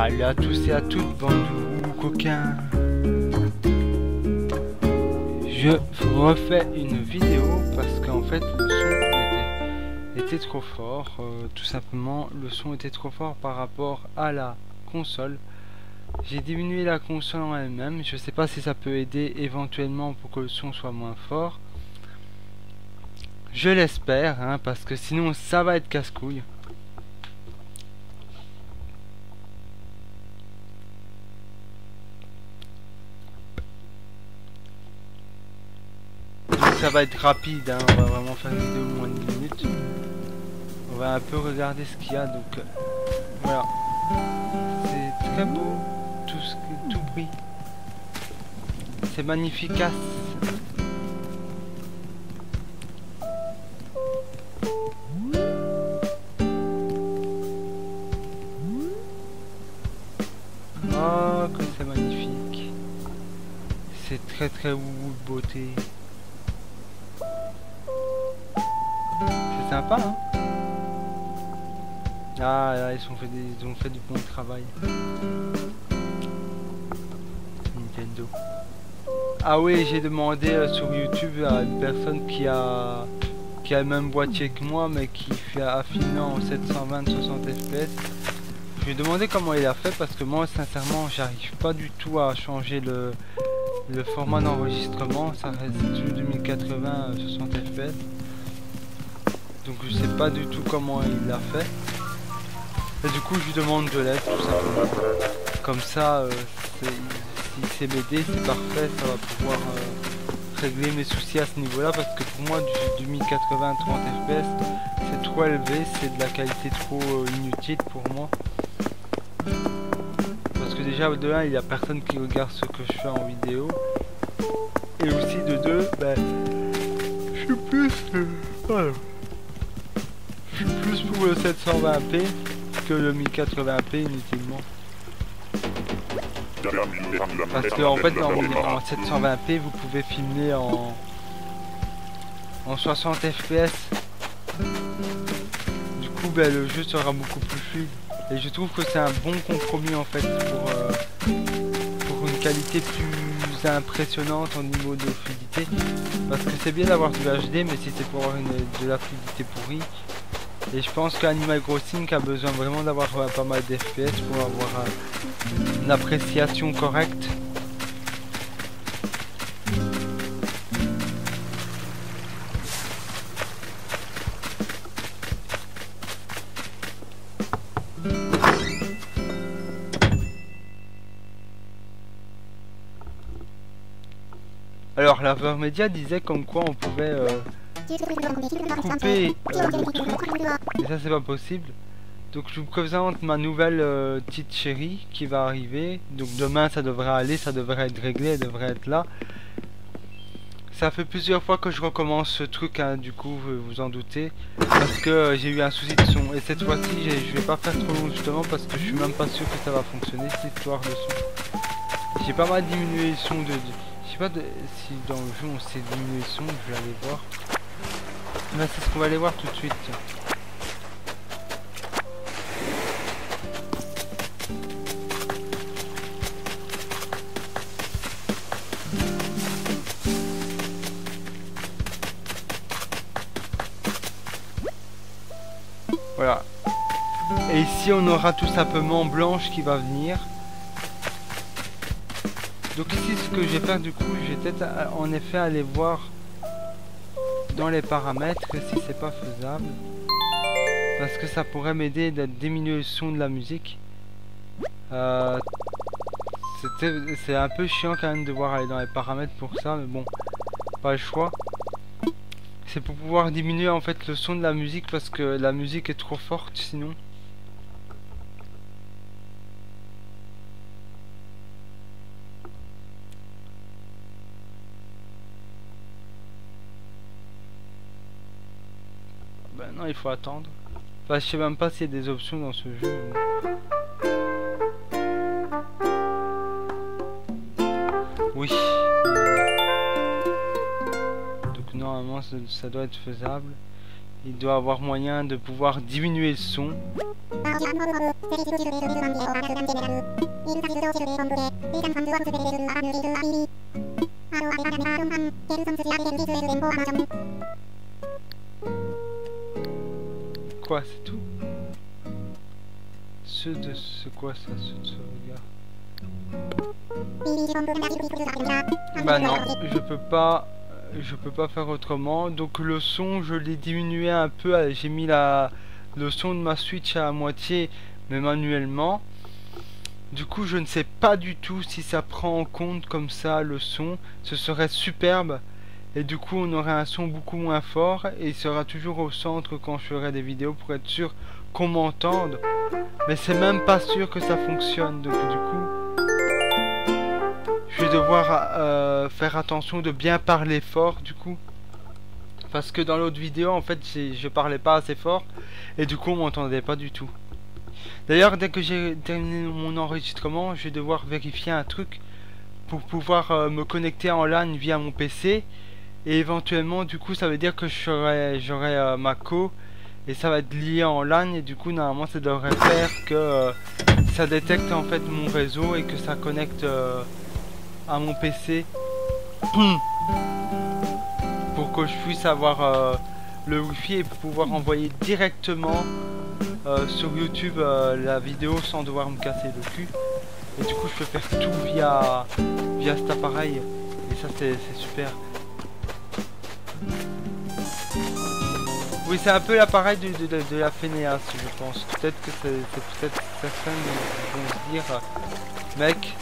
Salut à tous et à toutes, bande de coquins. Je refais une vidéo parce qu'en fait le son était, trop fort. Euh, tout simplement, le son était trop fort par rapport à la console. J'ai diminué la console en elle-même. Je sais pas si ça peut aider éventuellement pour que le son soit moins fort. Je l'espère, hein, parce que sinon ça va être casse-couille. Va être rapide, hein. on va vraiment faire une vidéo moins de 10 minutes. On va un peu regarder ce qu'il y a, donc euh, voilà. C'est très beau, tout, ce, tout brille. C'est magnifique. Oh, que c'est magnifique. C'est très très de beauté. Hein Ah, là, ils, fait des, ont fait du bon travail. Nintendo. Ah oui, j'ai demandé euh, sur YouTube à une personne qui a qui a le même boîtier que moi, mais qui fait affiné en 720 60 fps. Je lui ai demandé comment il a fait parce que moi, sincèrement, j'arrive pas du tout à changer le, le format d'enregistrement. Ça reste du 2080 60 fps. Donc je sais pas du tout comment il l'a fait. Et du coup je lui demande de l'aide tout simplement. Comme ça, euh, s'il sait m'aider, c'est parfait, ça va pouvoir euh, régler mes soucis à ce niveau-là parce que pour moi du, 1080 30 fps c'est trop élevé, c'est de la qualité trop euh, inutile pour moi. Parce que déjà de 1 il n'y a personne qui regarde ce que je fais en vidéo. Et aussi de 2, ben, je suis plus... Voilà plus pour le 720p que le 1080p inutilement. Parce que en fait en, 720p vous pouvez filmer en en 60 fps. Du coup ben, le jeu sera beaucoup plus fluide. Et je trouve que c'est un bon compromis en fait pour, euh, pour une qualité plus impressionnante au niveau de fluidité. Parce que c'est bien d'avoir du HD mais si c'est pour avoir une, de la fluidité pourrie, et je pense qu'Animal Crossing a besoin vraiment d'avoir euh, pas mal d'FPS pour avoir euh, une appréciation correcte. Alors, la média disait comme quoi on pouvait euh, Et ça, c'est pas possible. Donc je vous présente ma nouvelle euh, petite chérie qui va arriver. Donc demain ça devrait aller, ça devrait être réglé, elle devrait être là. Ça fait plusieurs fois que je recommence ce truc, hein, du coup vous vous en doutez. Parce que euh, j'ai eu un souci de son. Et cette fois-ci je vais pas faire trop long justement parce que je suis même pas sûr que ça va fonctionner cette histoire de son. J'ai pas mal diminué le son de... Je sais pas si dans le jeu on sait diminuer le son, je vais aller voir. Là, c'est ce qu'on va aller voir tout de suite. Voilà. Et ici, on aura tout simplement Blanche qui va venir. Donc ici, ce que je vais faire du coup, je vais peut-être en effet aller voir dans les paramètres si c'est pas faisable. Parce que ça pourrait m'aider de diminuer le son de la musique. Euh, c'est un peu chiant quand même de devoir aller dans les paramètres pour ça, mais bon, pas le choix. C'est pour pouvoir diminuer en fait le son de la musique parce que la musique est trop forte sinon. Il faut attendre. Enfin, je sais même pas s'il y a des options dans ce jeu. Oui. Donc normalement ça, doit être faisable. il doit avoir moyen de pouvoir diminuer le son. C'est tout Ce de ce quoi ça, ce de sauvegarde Bah non, je peux pas je peux pas faire autrement. Donc le son, je l'ai diminué un peu. J'ai mis la, le son de ma Switch à moitié, mais manuellement. Du coup, je ne sais pas du tout si ça prend en compte comme ça le son. Ce serait superbe. Et du coup, on aurait un son beaucoup moins fort. Et il sera toujours au centre quand je ferai des vidéos pour être sûr qu'on m'entende. Mais c'est même pas sûr que ça fonctionne. Donc du coup, je vais devoir euh, faire attention de bien parler fort du coup. Parce que dans l'autre vidéo, en fait, je parlais pas assez fort. Et du coup, on m'entendait pas du tout. D'ailleurs, dès que j'ai terminé mon enregistrement, je vais devoir vérifier un truc pour pouvoir euh, me connecter en ligne via mon PC. Et éventuellement, du coup, ça veut dire que j'aurai euh, ma co et ça va être lié en ligne. Et du coup, normalement, ça devrait faire que ça détecte en fait mon réseau et que ça connecte à mon PC pour que je puisse avoir euh, le wifi et pouvoir envoyer directement euh, sur YouTube euh, la vidéo sans devoir me casser le cul. Et du coup je peux faire tout via via cet appareil. Et ça c'est super oui c'est un peu l'appareil de, la Fénéas je pense peut-être que c'est peut-être certains vont se dire mec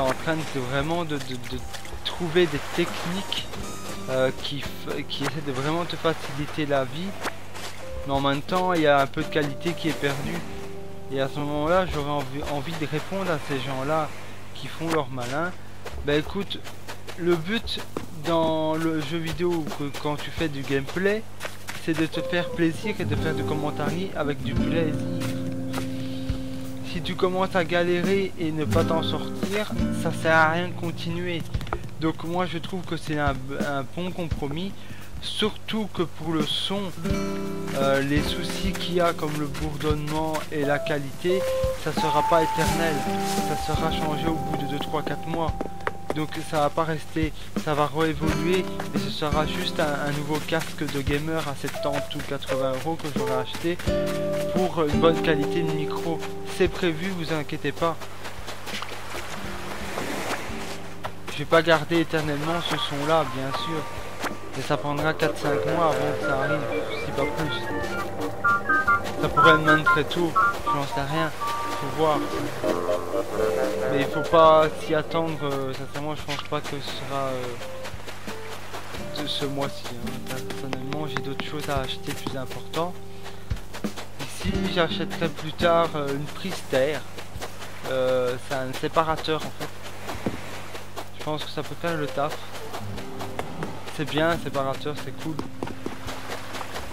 en train de vraiment de, trouver des techniques euh, qui, qui essaient de vraiment te faciliter la vie. Mais en même temps, il y a un peu de qualité qui est perdue. Et à ce moment-là, j'aurais envie, envie de répondre à ces gens-là qui font leur malin. Bah écoute, le but dans le jeu vidéo quand tu fais du gameplay, c'est de te faire plaisir et de faire du commentaires avec du plaisir si tu commences à galérer et ne pas t'en sortir, ça sert à rien de continuer. Donc moi je trouve que c'est un, bon compromis. Surtout que pour le son, euh, les soucis qu'il y a comme le bourdonnement et la qualité, ça sera pas éternel. Ça sera changé au bout de 2, 3, 4 mois. Donc ça va pas rester, ça va réévoluer et ce sera juste un, nouveau casque de gamer à 70 ou 80 euros que j'aurai acheté pour une bonne qualité de micro. C'est prévu, vous inquiétez pas. Je vais pas garder éternellement ce son là, bien sûr. Et ça prendra 4-5 mois avant que ça arrive, si pas plus. Ça pourrait être même très tôt, j'en sais rien voir. Mais il faut pas s'y attendre, euh, sincèrement je pense pas que ce sera euh, de ce mois-ci. Hein. Personnellement j'ai d'autres choses à acheter plus importantes. Ici j'achèterai plus tard euh, une prise d'air. c'est un séparateur en fait. Je pense que ça peut faire le taf. C'est bien un séparateur, c'est cool.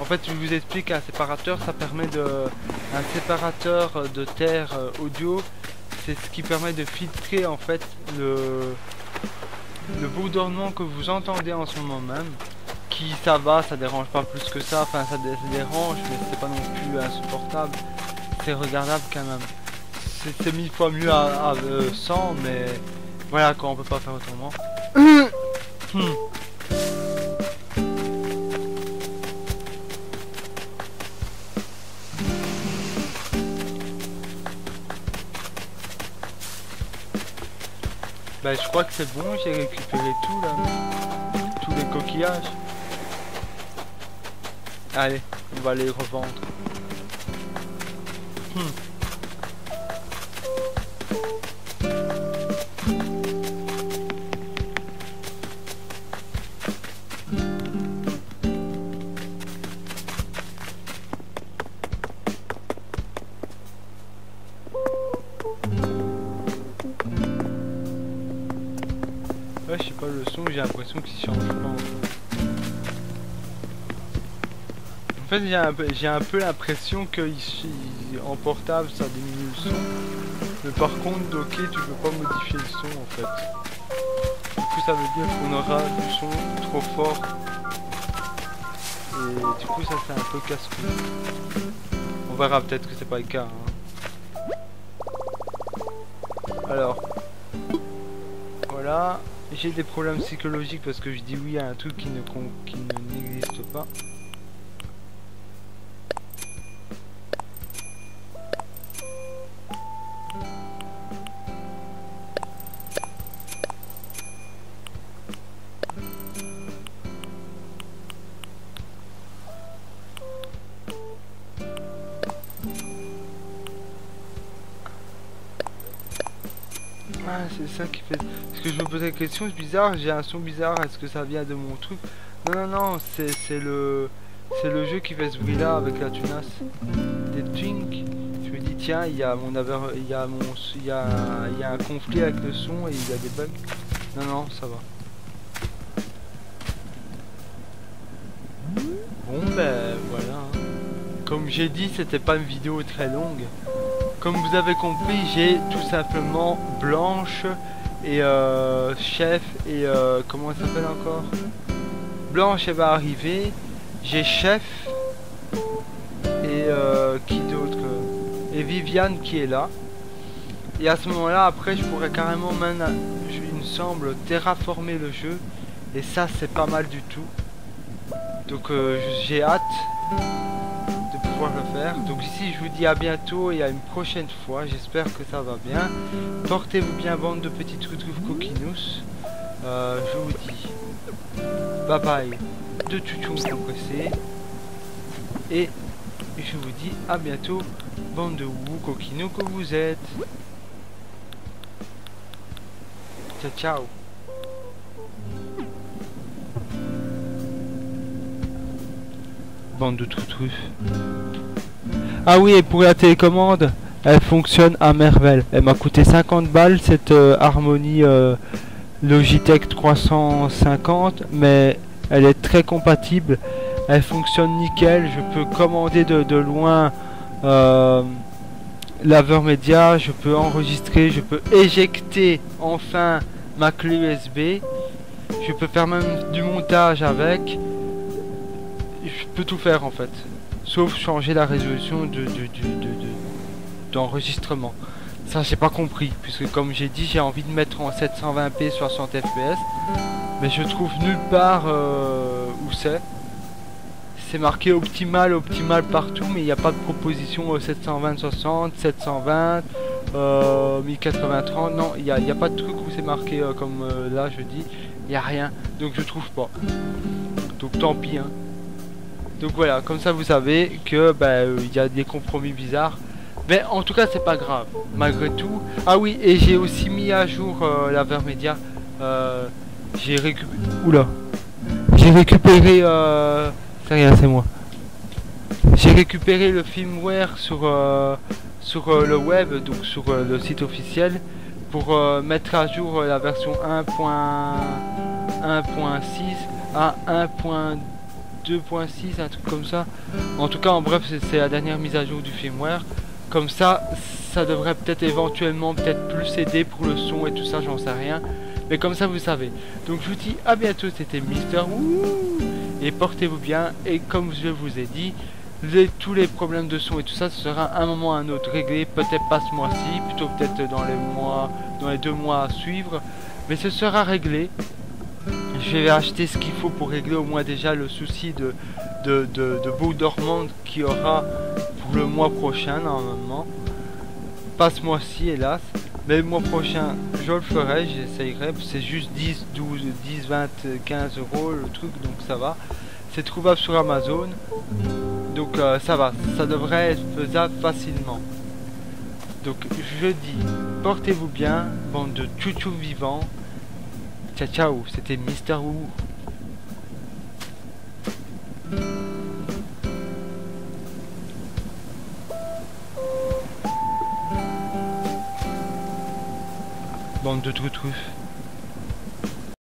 En fait, je vous explique un séparateur, ça permet de... Un séparateur de terre euh, audio, c'est ce qui permet de filtrer en fait le... Le bourdonnement que vous entendez en ce moment même. Qui ça va, ça dérange pas plus que ça, enfin ça, dérange, mais c'est pas non plus insupportable. C'est regardable quand même. C'est mille fois mieux à, 100, euh, mais voilà, quand on peut pas faire autrement. Bah je crois que c'est bon, j'ai récupéré tout là. Tous les coquillages. Allez, on va les revendre. Hmm. J'ai l'impression qu'il change pas. En fait, j'ai un, j'ai un peu l'impression que en portable, ça diminue le son. Mais par contre, ok, tu peux pas modifier le son en fait. Du coup, ça veut dire qu'on aura du son trop fort. et du coup ça c'est un peu casse-cou. On verra peut-être que c'est pas le cas. Hein. Alors, voilà, j'ai des problèmes psychologiques parce que je dis oui à un truc qui ne n'existe pas. Ah, c'est ça qui fait... Parce que je me posais la question, c'est bizarre, j'ai un son bizarre, est-ce que ça vient de mon truc? Non, non, non, c'est le... C'est le jeu qui fait ce bruit là avec la tunasse. Des twink. Je me dis tiens il y a mon il y a mon il y a, il y a un conflit avec le son et il y a des bugs. Non non ça va. Bon ben voilà. Hein. Comme j'ai dit c'était pas une vidéo très longue. Comme vous avez compris, j'ai tout simplement Blanche et euh, Chef et euh, comment elle s'appelle encore? Blanche elle va arriver. J'ai Chef et euh, qui d'autre? Et Viviane qui est là. Et à ce moment-là, après, je pourrais carrément même, il me semble, terraformer le jeu. Et ça, c'est pas mal du tout. Donc j'ai hâte le faire. Donc ici, je vous dis à bientôt et à une prochaine fois. J'espère que ça va bien. Portez-vous bien, bande de petites retrouves coquinous. Euh, je vous dis bye bye de tutum compressé. Et je vous dis à bientôt, bande de vous coquinous que vous êtes. Ciao, ciao. Bande de truffes. Ah oui, et pour la télécommande, elle fonctionne à merveille. Elle m'a coûté 50 balles cette euh, harmonie euh, Logitech 350, mais elle est très compatible. Elle fonctionne nickel. Je peux commander de, loin euh, laveur média. Je peux enregistrer. Je peux éjecter enfin ma clé USB. Je peux faire même du montage avec. Je peux tout faire en fait sauf changer la résolution de, d'enregistrement. Ça j'ai pas compris, puisque comme j'ai dit j'ai envie de mettre en 720p 60 fps, mais je trouve nulle part euh, où c'est. C'est marqué optimal, optimal partout, mais il n'y a pas de proposition 720 60, 720, 1080 30, non, il n'y a, a, pas de truc où c'est marqué euh, comme euh, là je dis, il n'y a rien, donc je trouve pas. Donc tant pis, hein. Donc voilà, comme ça vous savez que bah, euh, il y a des compromis bizarres. Mais en tout cas, c'est pas grave, malgré tout. Ah oui, et j'ai aussi mis à jour euh, la Vermedia. Euh, j'ai récupéré... Oula J'ai récupéré... Euh... C'est rien, c'est moi. J'ai récupéré le firmware sur, sur le web, donc sur le site officiel, pour mettre à jour la version 1.1.6 à 1.2 2.6, un truc comme ça. En tout cas, en bref, c'est la dernière mise à jour du firmware. Comme ça, ça devrait peut-être éventuellement peut-être plus aider pour le son et tout ça, j'en sais rien. Mais comme ça, vous savez. Donc, je vous dis à bientôt, c'était Mister Et portez-vous bien. Et comme je vous ai dit, tous les problèmes de son et tout ça, ce sera un moment ou un autre réglé. Peut-être pas ce mois-ci, plutôt peut-être dans les mois, dans les deux mois à suivre. Mais ce sera réglé je vais acheter ce qu'il faut pour régler au moins déjà le souci de, de, de, dormante qui aura pour le mois prochain normalement. Pas ce mois-ci hélas. Mais le mois prochain je le ferai, j'essayerai. C'est juste 10, 12, 10, 20, 15 euros le truc donc ça va. C'est trouvable sur Amazon. Donc euh, ça va, ça devrait être faisable facilement. Donc je dis, portez-vous bien, bande de chouchou vivants. Ciao ciao, c'était Mister Wu. Bande de trucs